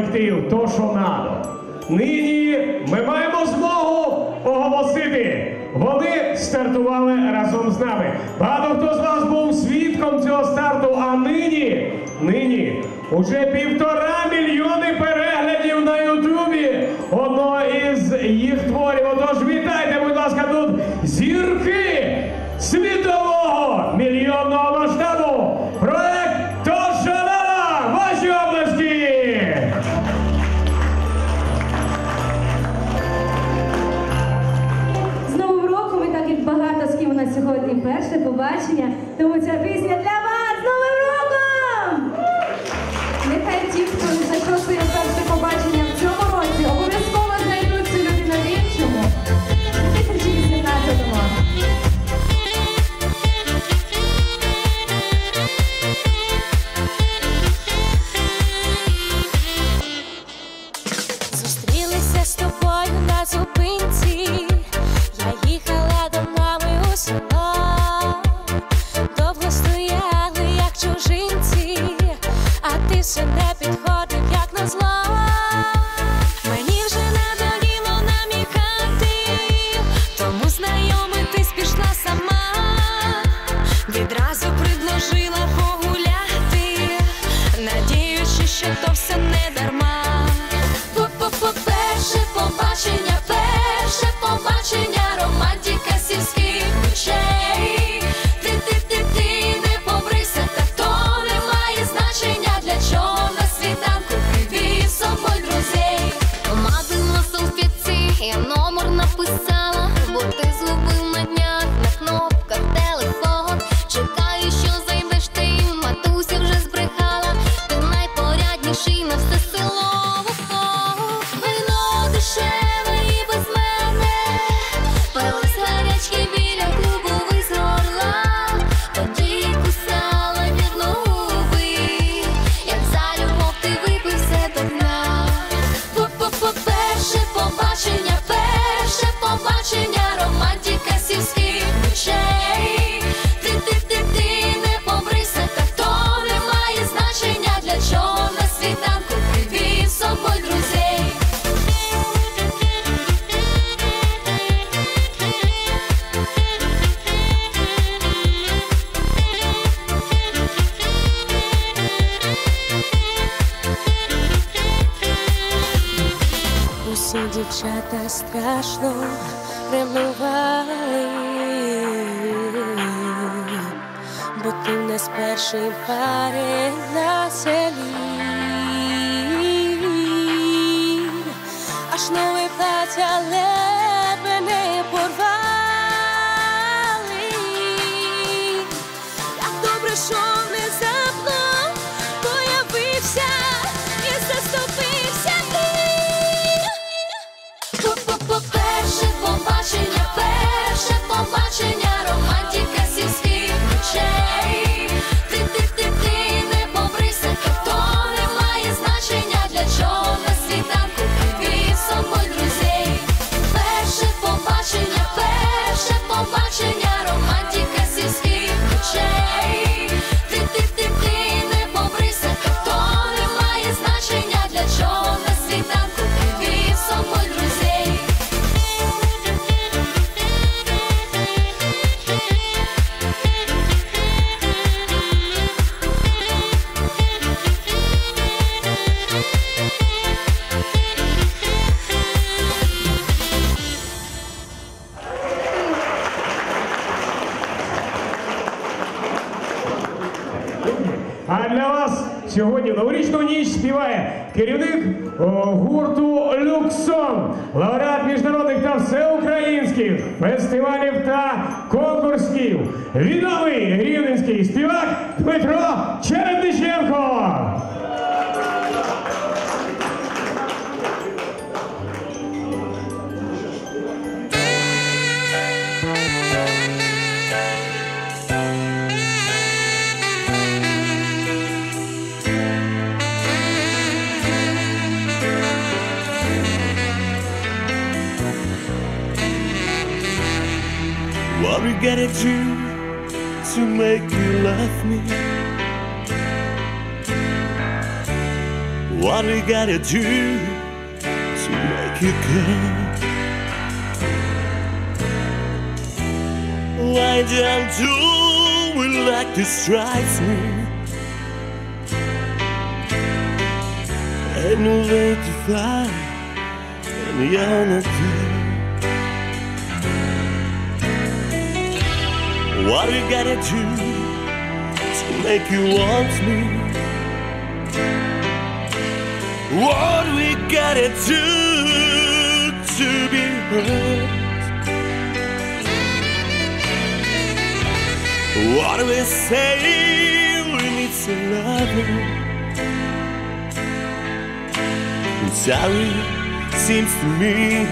колектив, то що надо. Нині ми маємо змогу оголосити. Вони стартували разом з нами. Багато хто з вас. я номер написала, бо ти. Vidomi rīvinskī stivāk Petro Čerendišņemko! Get it true to make you love me. What do you gotta do to make you care? Why don't you like to strike me? And wait to find and you're What we gotta do to make you want me? What we gotta do to be heard? What do we say we need some loving? And sorry seems to me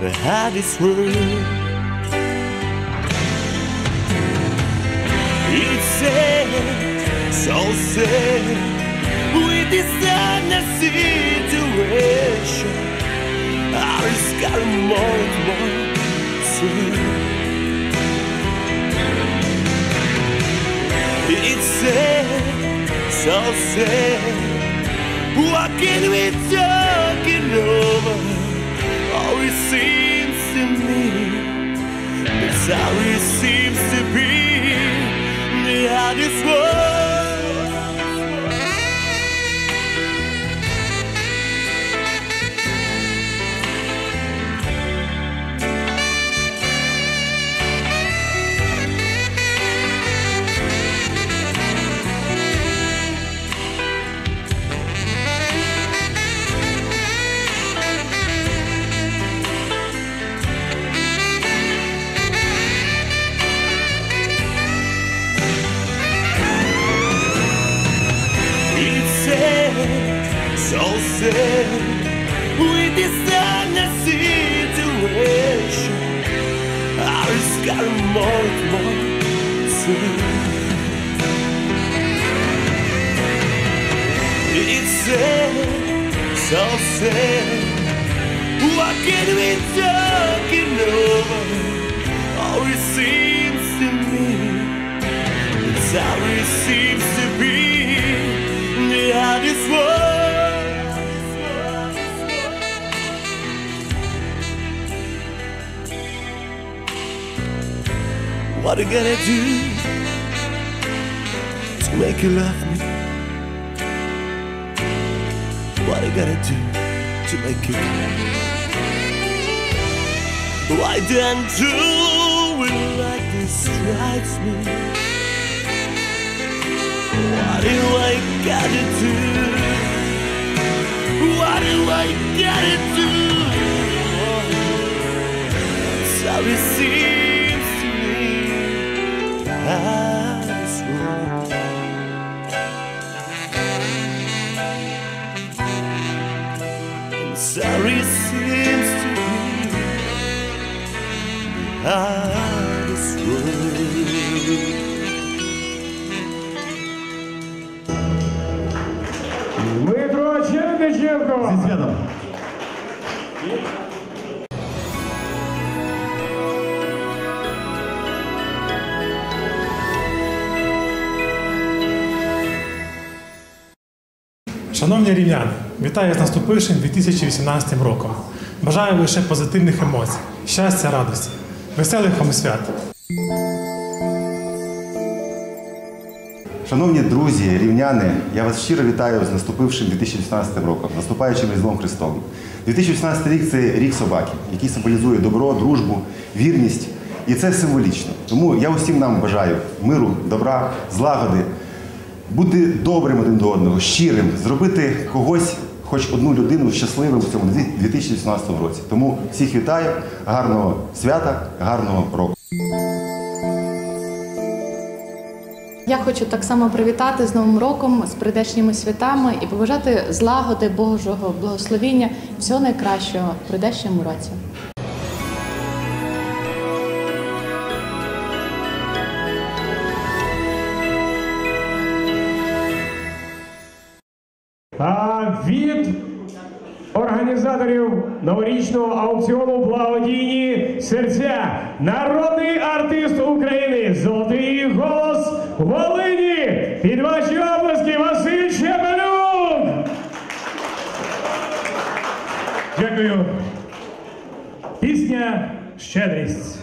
the hardest word. It's sad, so sad. With this sadness situation, just got more and more to It's sad, so sad. What can we talking over? Always seems to me that's how it seems to be. had his. Sad, so sad. With this sadness situation, just got more and more to It's sad, so sad. What can we talking over? Always seems to me it's how it seems to be the hardest world. What are gonna do to make you love me? What are gonna do to make you come? Why don't you will like this strikes me? What do I gotta do? What do I gotta do? So it seems sorry seems to me I swear. Дмитро Черкаченко. Зі святом. Шановні рівняни, вітаю з наступившим 2018 роком. Бажаю лише позитивних емоцій, щастя, радості, веселих вам свят. Шановні друзі, рівняни, я вас щиро вітаю з наступившим 2018 роком, наступаючим Різдвом Христовим. 2018 рік це рік собаки, який символізує добро, дружбу, вірність. І це символічно. Тому я усім нам бажаю миру, добра, злагоди, бути добрим один до одного, щирим, зробити когось, хоч одну людину щасливим у цьому 2018 році. Тому всіх вітаю, гарного свята, гарного року. Я хочу так само привітати з Новим роком, з прийдешніми святами і побажати злагоди, Божого благословіння, всього найкращого в прийдешньому році. Від організаторів новорічного аукціону Благодійні серця, народний артист України, золотий голос Волині. Під ваші обласки Василь Щепелюк! Дякую. Пісня Щедрість.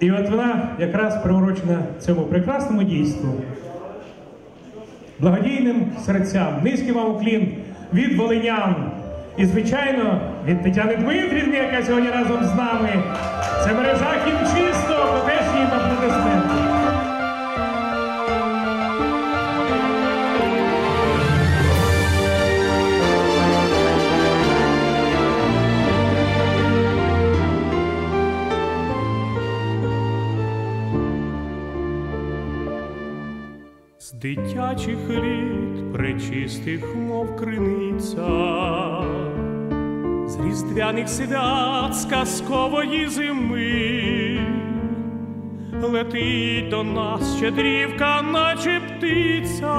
І от вона якраз приурочена цьому прекрасному дійству. Благодійним серцям. Низький вам уклін від волинян. І, звичайно, від Тетяни Дмитрівни, яка сьогодні разом з нами. Це мережа Хімчисто, то теж дитячих літ пречистих, мов криниця, з різдвяних свят з казкової зими, летить до нас щедрівка, наче птиця,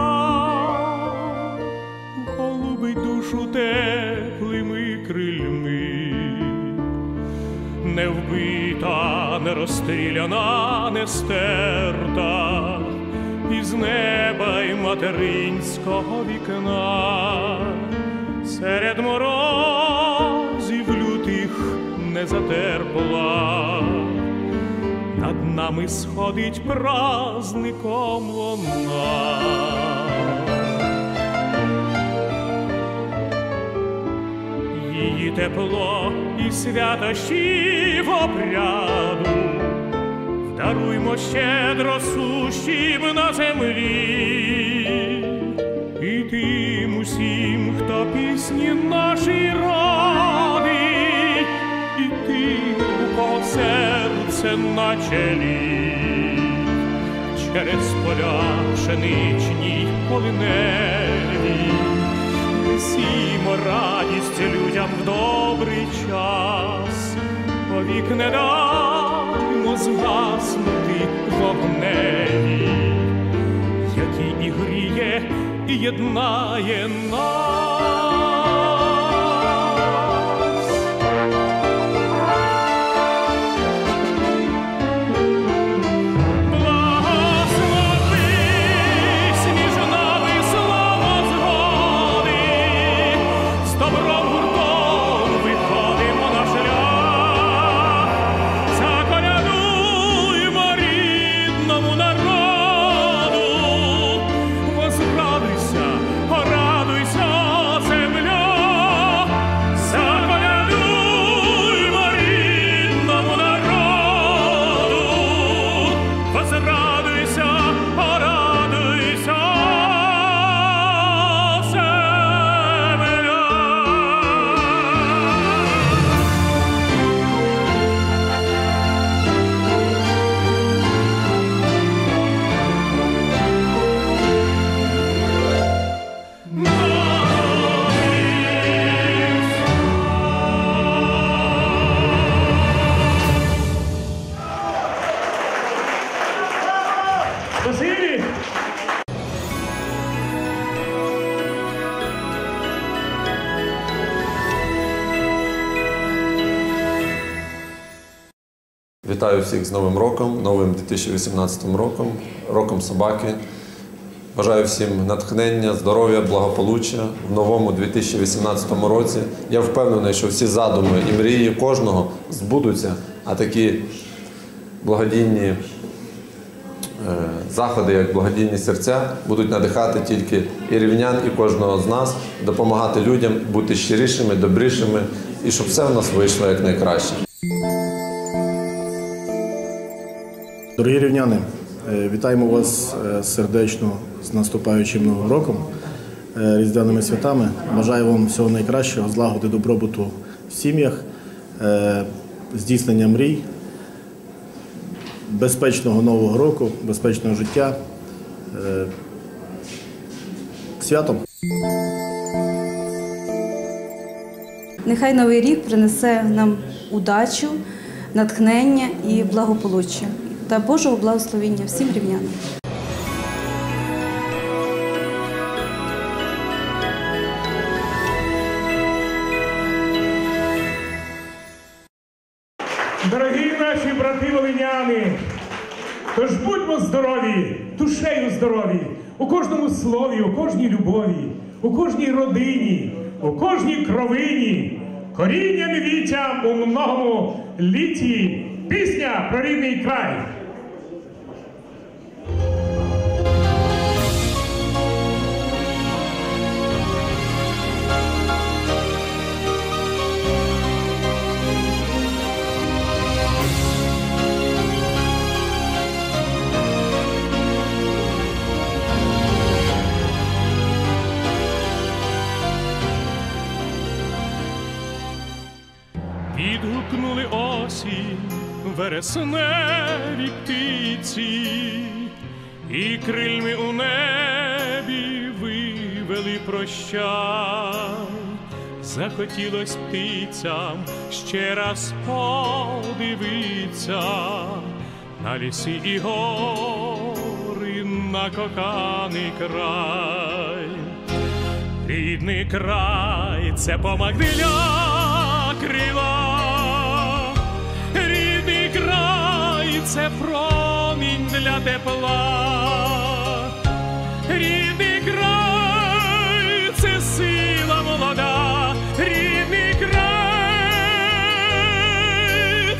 голубить душу теплими крильми, не вбита, не розстріляна, не стерта із неба й материнського вікна, серед морозів лютих не затерпла, над нами сходить праздником вона. Її тепло і святощів обряду даруймо щедро сущим на землі, і тим усім, хто пісні наші родить, і тим, у кого серце на чолі, через поля пшеничні полиневі, несімо радість людям в добрий час, повік не даймо згаснути вогневі, який і гріє, і єднає нас. Вітаю всіх з Новим роком, новим 2018 роком, роком собаки. Бажаю всім натхнення, здоров'я, благополуччя в новому 2018 році. Я впевнений, що всі задуми і мрії кожного збудуться, а такі благодійні е, заходи, як благодійні серця, будуть надихати тільки і рівнян, і кожного з нас, допомагати людям бути щирішими, добрішими і щоб все в нас вийшло якнайкраще. Дорогі рівняни, е, вітаємо вас е, сердечно з наступаючим новим роком, е, різдвяними святами. Бажаю вам всього найкращого, злагоди, добробуту в сім'ях, здійснення мрій, безпечного нового року, безпечного життя. Святом! Нехай новий рік принесе нам удачу, натхнення і благополуччя та Божого благословіння всім рівнянам. Дорогі наші брати волиняни, тож будьмо здорові, душею здорові, у кожному слові, у кожній любові, у кожній родині, у кожній кровині, корінням вітям у многому літі. Пісня про рідний край. Вересневі птиці, і крильми у небі вивели прощай. Захотілось птицям ще раз подивитися на ліси і гори, на коханий край. Рідний край це помагдиля це промінь для тепла, рідний край це сила молода, рідний край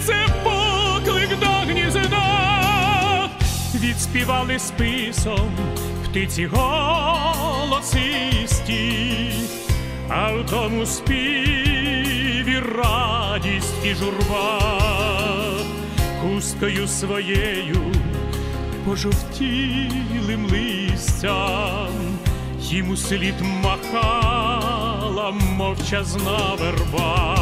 це поклик до гнізда, відспівали списом птиці голосисті, а в тому співі радість і журба, хусткою своєю пожовтілим листям, їм услід махала мовчазна верба.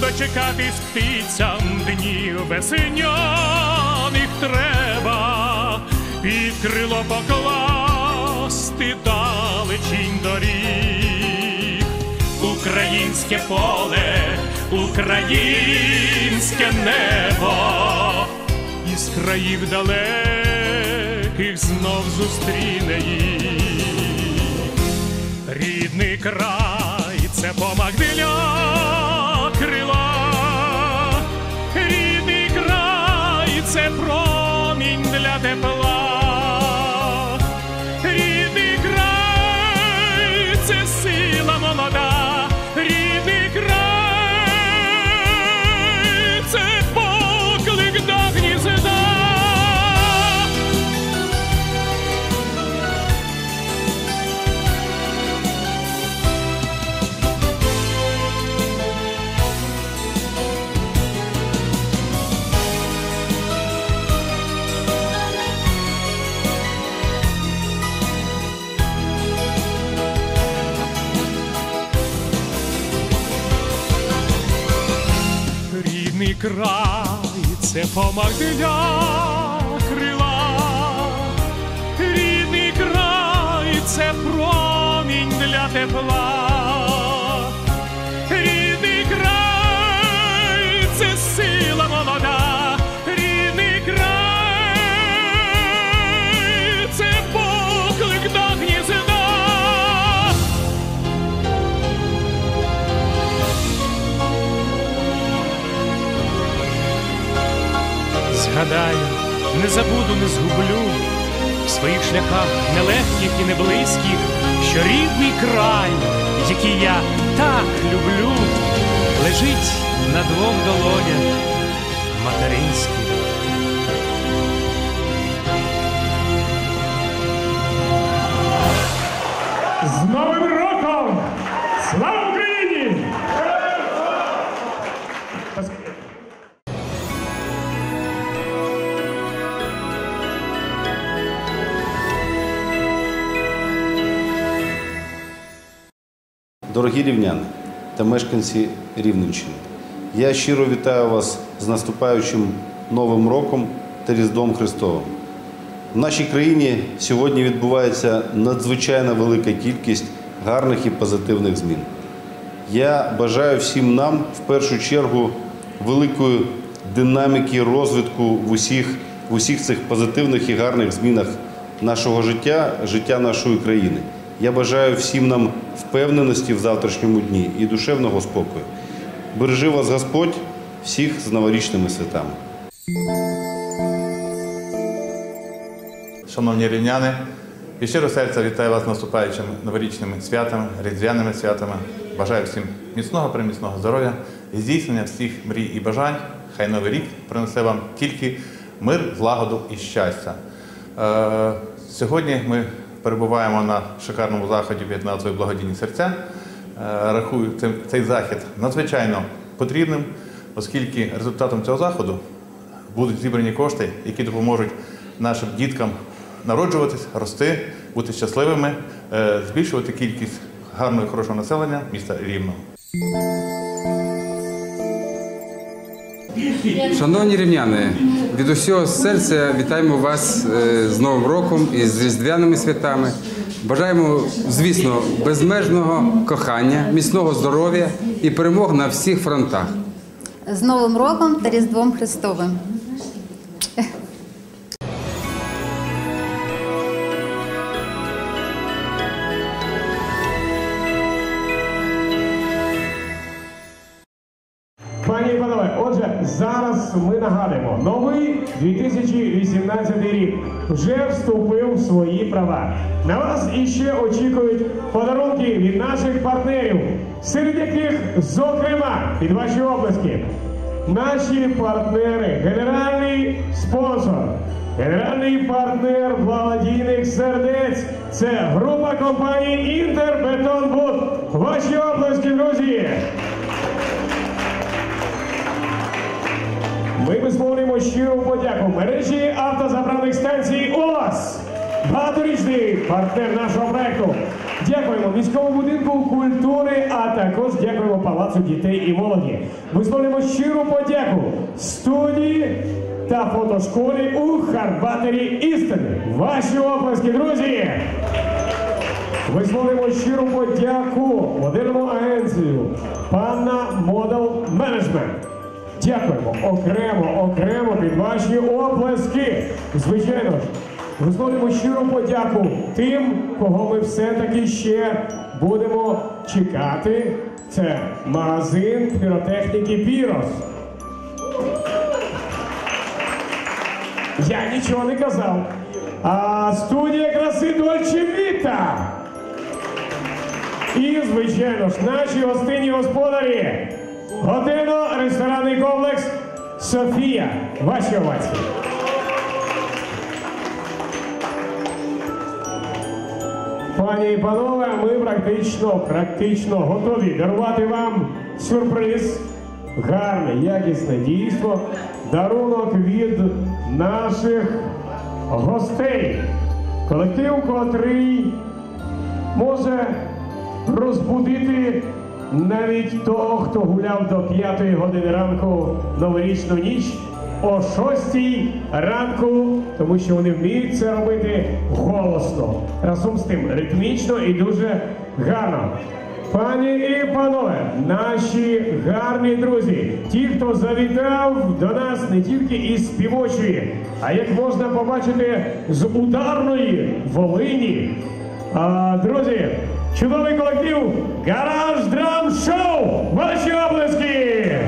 Дочекатись птицям днів весняних треба, під крило покласти далечінь доріг, українське поле, українське небо, із країв далеких знов зустріне їх. Рідний край це помагдиля крила, рідний край це промінь для тепла, край це помагдиля крила, рідний край це промінь для тепла, Згадаю, не забуду, не згублю в своїх шляхах нелегких і неблизьких, що рідний край, який я так люблю, лежить на двох долонях материнських. З Дорогі рівняни та мешканці Рівненщини, я щиро вітаю вас з наступаючим Новим роком та Різдвом Христовим. В нашій країні сьогодні відбувається надзвичайно велика кількість гарних і позитивних змін. Я бажаю всім нам в першу чергу великої динаміки розвитку в усіх, в усіх цих позитивних і гарних змінах нашого життя, життя нашої країни. Я бажаю всім нам впевненості в завтрашньому дні і душевного спокою. Бережи вас Господь, Всіх з новорічними святами. Шановні рівняни, від щиро серця вітаю вас наступаючими новорічними святами, різдвяними святами. Бажаю всім міцного приміцного здоров'я і здійснення всіх мрій і бажань. Хай новий рік принесе вам тільки мир, злагоду і щастя. Е, сьогодні ми перебуваємо на шикарному заході під назвою Благодійні серця. Е, рахую цей, захід надзвичайно потрібним, оскільки результатом цього заходу будуть зібрані кошти, які допоможуть нашим діткам народжуватись, рости, бути щасливими, е, збільшувати кількість гарного і хорошого населення міста Рівного. Шановні рівняни, від усього серця вітаємо вас е, з Новим роком і з різдвяними святами. Бажаємо, звісно, безмежного кохання, міцного здоров'я і перемог на всіх фронтах. З Новим роком та Різдвом Христовим. Зараз ми нагадуємо, новий 2018 рік вже вступив в свої права. На вас іще очікують подарунки від наших партнерів, серед яких, зокрема, під ваші облески, наші партнери, генеральний спонсор, генеральний партнер благодійних сердець. Це група компаній Інтербетонбуд. Ваші облески, друзі! Ми висловлюємо щиру подяку мережі автозаправних станцій ОЛАС. Багаторічний партнер нашого проекту. Дякуємо міському будинку культури, а також дякуємо Палацу дітей і молоді. Висловлюємо щиру подяку студії та фотошколі у Харбатері істини. Ваші оплески, друзі! Висловлюємо щиру подяку модельному агенцію Панна Модел Менеджмент. Дякуємо окремо, окремо під ваші оплески. Звичайно ж, висловлюємо щиру подяку тим, кого ми все-таки ще будемо чекати. Це магазин піротехніки Пірос. Я нічого не казав. А студія краси Дольче Віта. І, звичайно ж, наші гостинні господарі. Готельно-ресторанний комплекс Софія. Ваші овації. Пані і панове, ми практично, практично готові дарувати вам сюрприз, гарне, якісне дійство, дарунок від наших гостей. Колектив, котрий може розбудити навіть того, хто гуляв до п'ятої години ранку новорічну ніч о шостій ранку, тому що вони вміють це робити голосно, разом з тим ритмічно і дуже гарно. Пані і панове, наші гарні друзі, ті, хто завітав до нас не тільки із співочої, а як можна побачити з ударної Волині. А, друзі, чудовий колектив Гараж Драм Шоу! Ваші облески!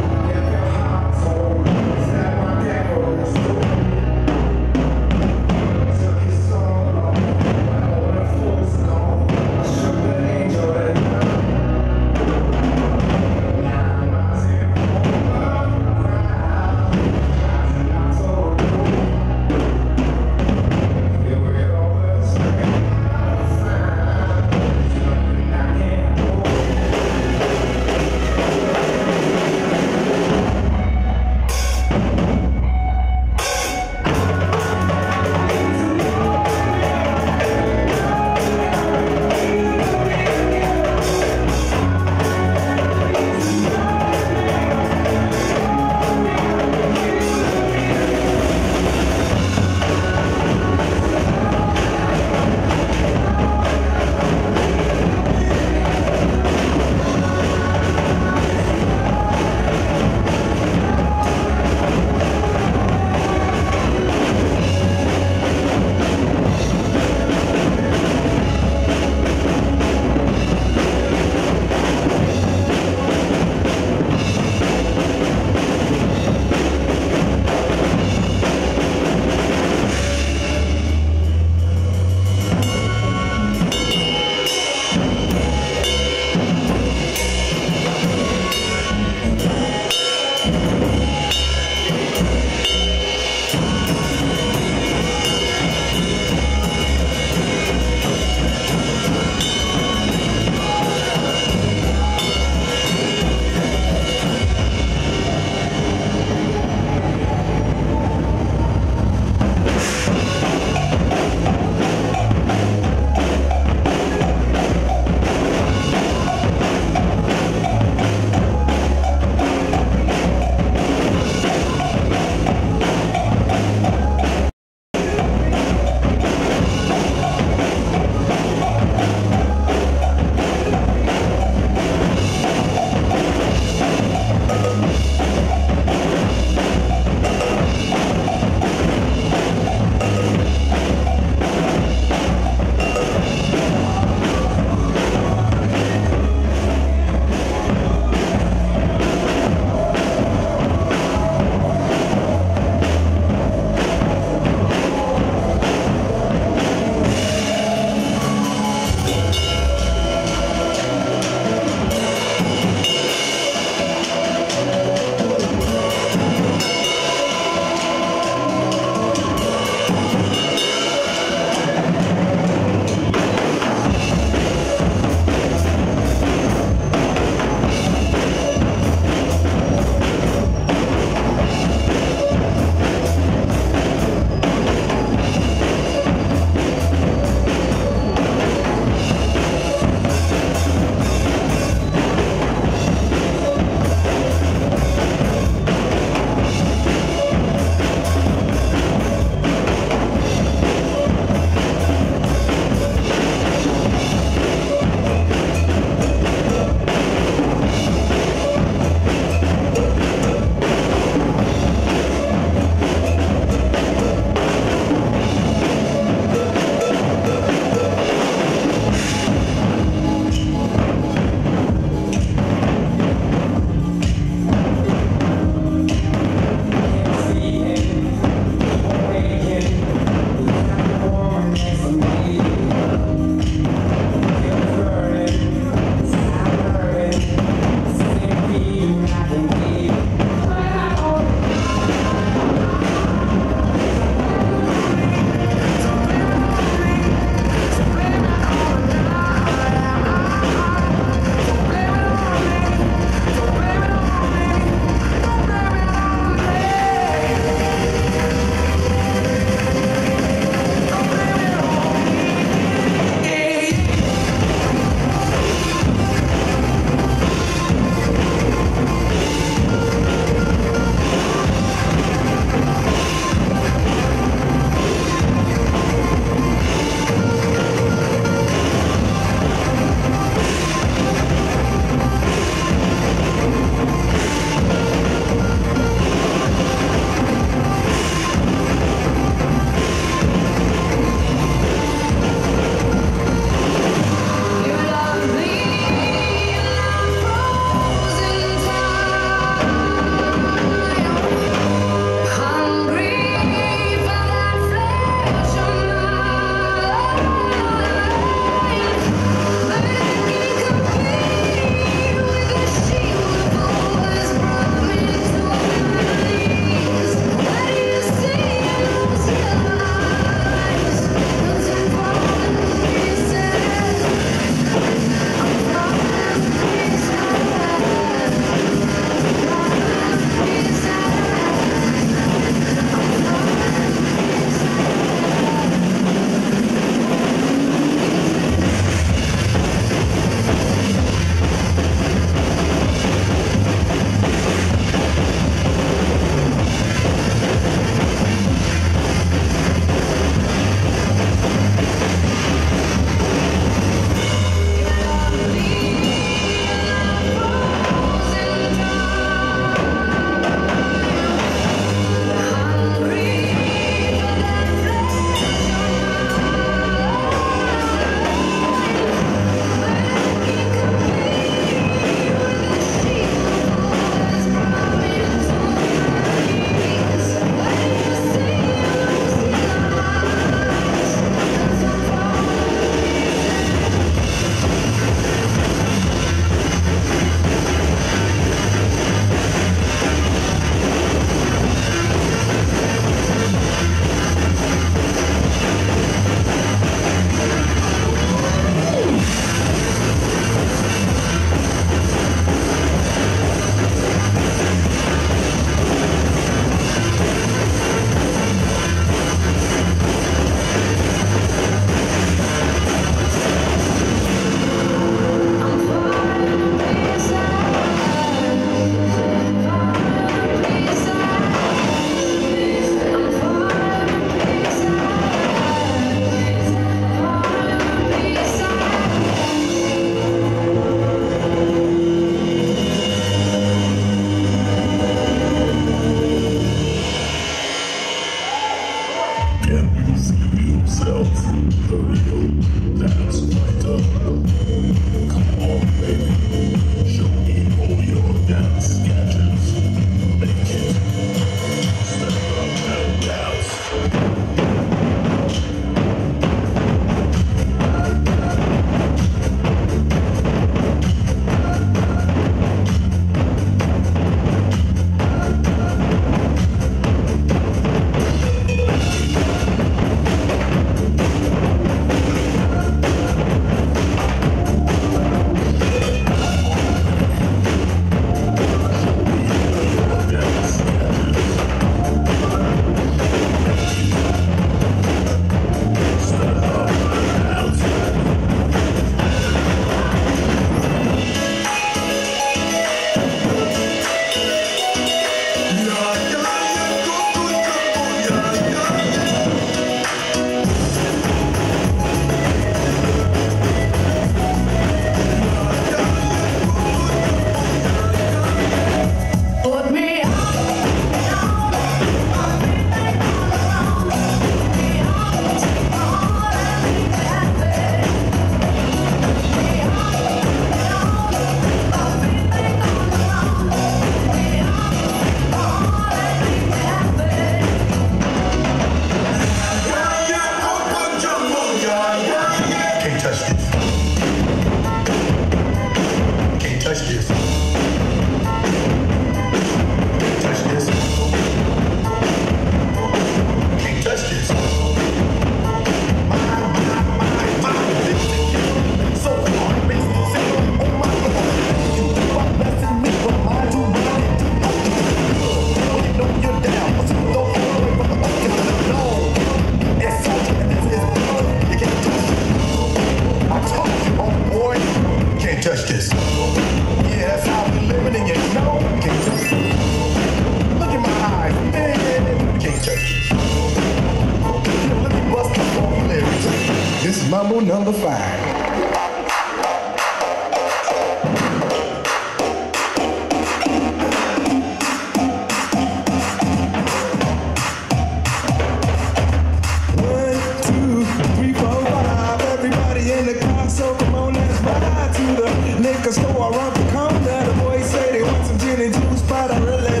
was, but I really